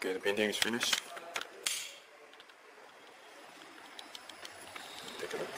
Okay, the painting is finished. Take a look.